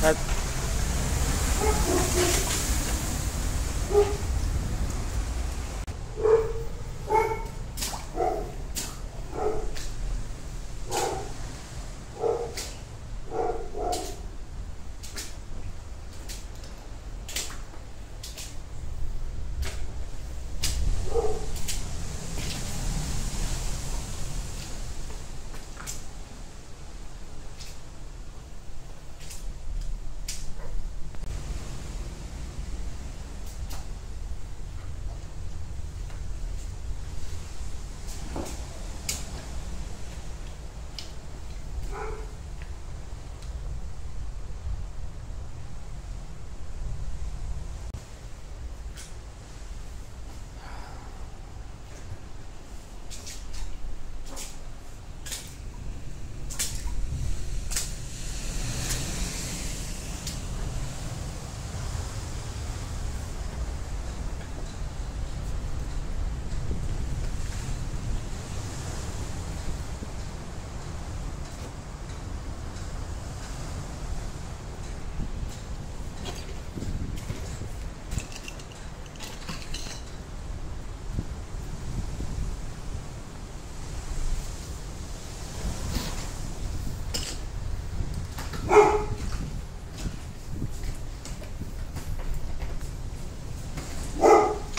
は。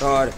God.